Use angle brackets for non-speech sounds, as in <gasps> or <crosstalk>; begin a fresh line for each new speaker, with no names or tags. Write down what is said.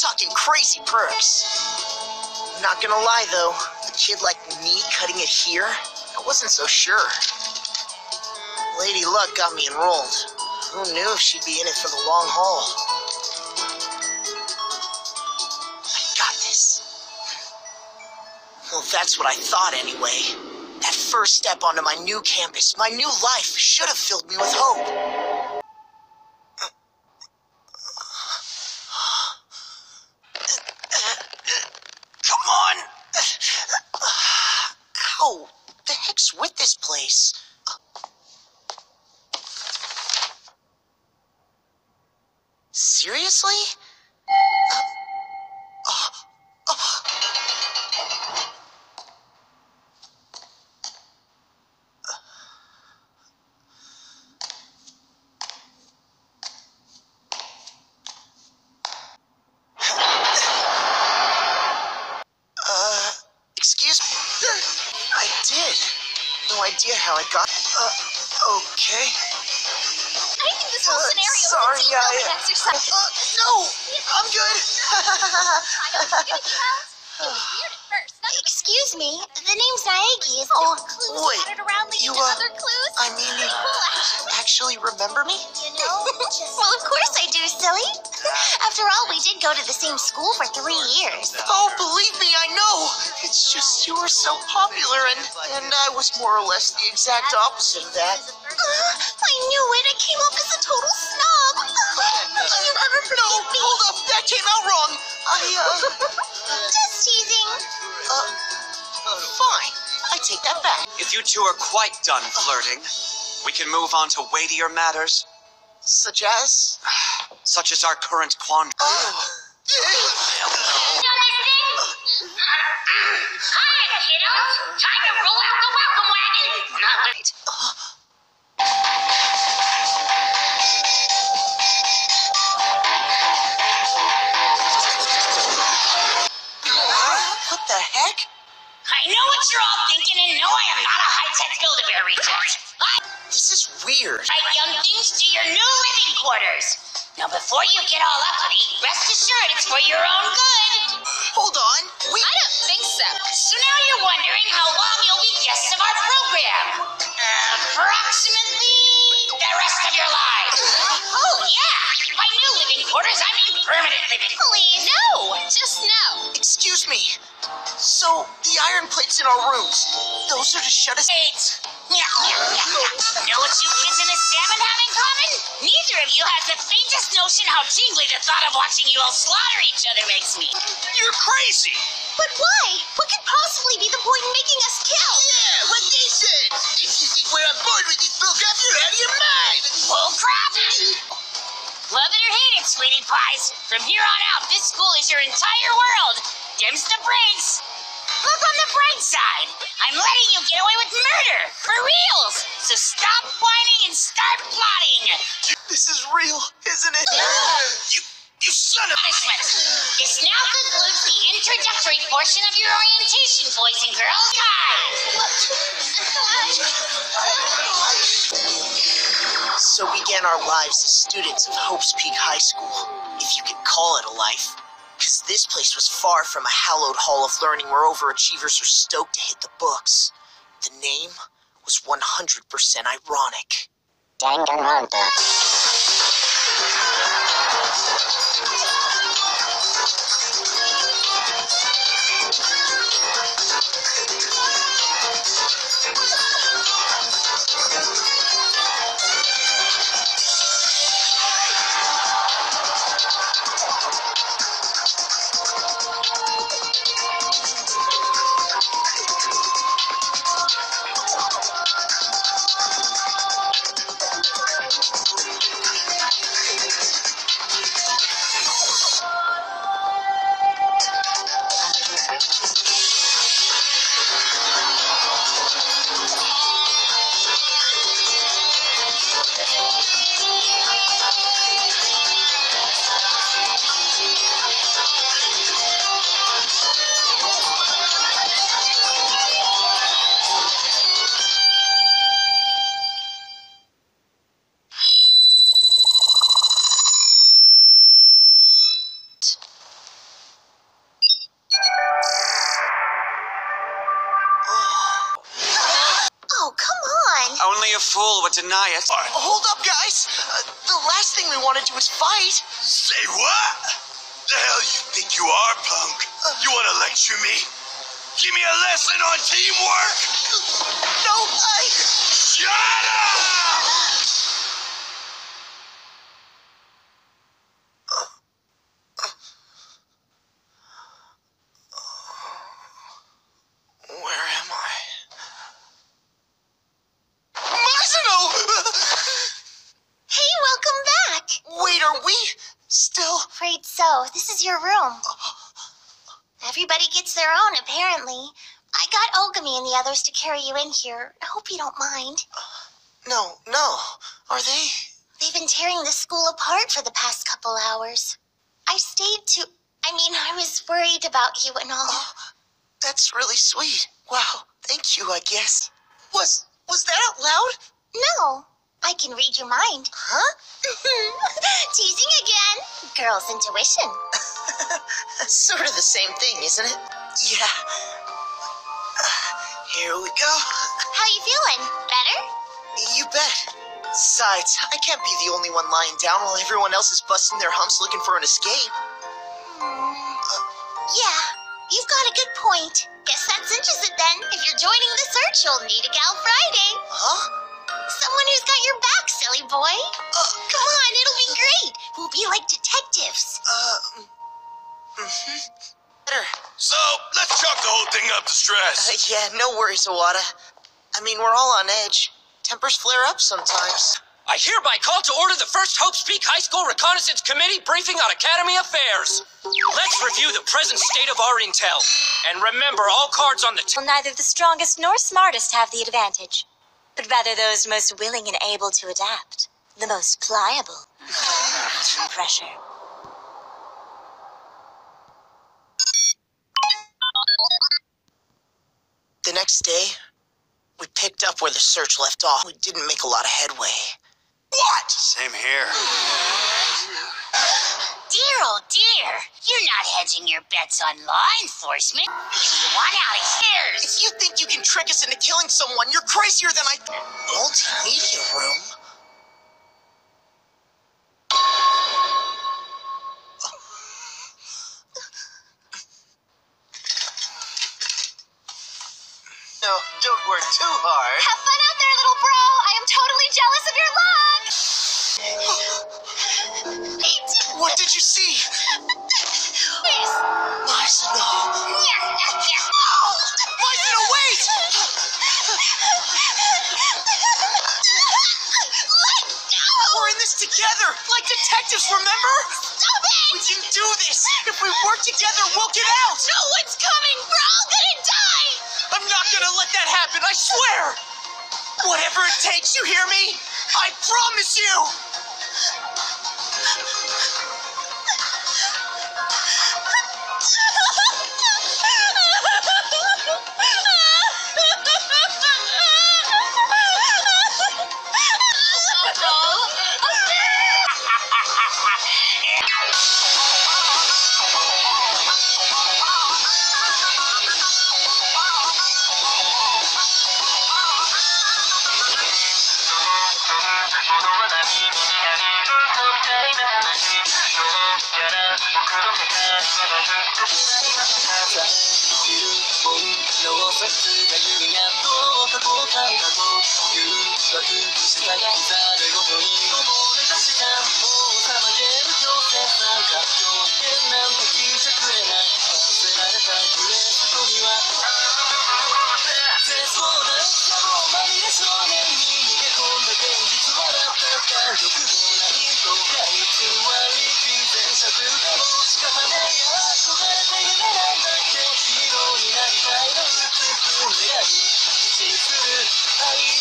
talking crazy perks. Not gonna lie though, a kid like me cutting it here, I wasn't so sure. Lady Luck got me enrolled. Who knew if she'd be in it for the long haul? I got this. Well, that's what I thought anyway. That first step onto my new campus, my new life, should have filled me with hope. Come on! Ow! The heck's with this place? Seriously? No how I got. Uh, okay.
I think this whole
Uh,
scenario
sorry,
is a team building
I-
exercise.
Uh, no! I'm good! <laughs>
It was weird at first. None of the
Excuse me, the name's Naegi. Is
Oh,
clues
wait.
scattered around leading
You,
to
uh,
other clues.
I mean, you
actually.
actually remember me?
you know? <laughs> well, of course I do, silly. After all, we did go to the same school for three years.
Oh, believe me, I know. It's just were so popular, and and I was more or less the exact opposite of that.
Uh, <gasps> I knew it. I came off as a total snob. <laughs> you ever
No, hold up, that came out wrong. I uh, <laughs>
Just teasing.
uh, fine. I take that back.
If you two are quite done flirting, we can move on to weightier matters,
Such as?
such as our current quandary.
Oh. <laughs>
Hiya, kiddos. Time to roll out the welcome wagon. Not late.
What the heck?
I know what you're all thinking, and no, I am not a high-tech Build-A-Bear research. I
This is weird.
write young things to your new living quarters. Now, before you get all uppity, rest assured it's for your own good.
Hold on. We.
So.
Now you're wondering how long you'll be guests of our program. Approximately the rest of your lives. Oh, yeah. By new living quarters, I mean permanent living
Please, no. Just no.
Excuse me. So the iron plates in our rooms, those are to shut us.
Wait. Yeah, yeah. Know what you kids in this salmon have in common? Neither of you has the faintest notion how tingly the thought of watching you all slaughter each other makes me.
You're crazy!
But why? What could possibly be the point in making us kill?
Yeah,
pies. From here on out, this school is your entire world. Dims the brakes. Look on the bright side. I'm letting you get away with murder. For reals. So stop whining and start plotting.
This is real, isn't it? <gasps> you, you son of.
Punishment. This now concludes the introductory portion of your orientation, boys and girls.
So began our lives as students of Hope's Peak High School, if you could call it a life. Because this place was far from a hallowed hall of learning where overachievers are stoked to hit the books. The name was 100% ironic. Oh, come on.
Only a fool would deny it. Right.
Hold up, guys. Uh, the last thing we want to do is fight.
Say what? The hell you think you are, punk? Uh. You want to lecture me? Give me a lesson on teamwork?
No, I...
Shut up!
So. This is your room. Everybody gets their own, apparently. I got Ogami and the others to carry you in here. I hope you don't mind.
No, no. Are they?
They've been tearing the school apart for the past couple hours. I stayed to. I mean, I was worried about you and all.
Oh, that's really sweet. Wow, thank you, I guess. Was was that out loud?
No, I can read your mind.
Huh? <laughs>
Teasing again. Girl's intuition. <laughs>
sort of the same thing, isn't it? Yeah. <sighs> Here we go.
How you feeling? Better?
You bet. Besides, I can't be the only one lying down while everyone else is busting their humps looking for an escape.
Hmm. Yeah, you've got a good point. Guess that cinches it then. If you're joining the search, you'll need a gal Friday.
Huh?
Someone who's got your back, silly boy. Come on, it'll be great. We'll be like detectives.
Uh. Mm-hmm. Better.
So, let's chalk the whole thing up to
Uh,
stress.
yeah, no worries, Owada. I mean, we're all on edge. Tempers flare up sometimes.
I hereby call to order the first Hopes Peak High School Reconnaissance Committee briefing on Academy affairs. Let's review the present state of our intel. And remember, all cards on the table.
neither the strongest nor smartest have the advantage, but rather those most willing and able to adapt, the most pliable. Pressure.
The next day, we picked up where the search left off. We didn't make a lot of headway.
What?
Same here.
Dear, oh dear. You're not hedging your bets on law enforcement. You want out of here.
If you think you can trick us into killing someone, you're crazier than I. Multimedia room? No, don't work too hard.
Have fun out there, little bro. I am totally jealous of your luck. <gasps>
What did you see?
Please.
Yeah, yeah.
Wait!
Let go.
We're in this together, like detectives, remember?
Stop it.
We can do this. If we work together, we'll get out.
No one's coming. We're all gonna die.
I'm not gonna let that happen, I swear! Whatever it takes, you hear me? I promise you!
したがりざるごとに溺れ出した。Are
you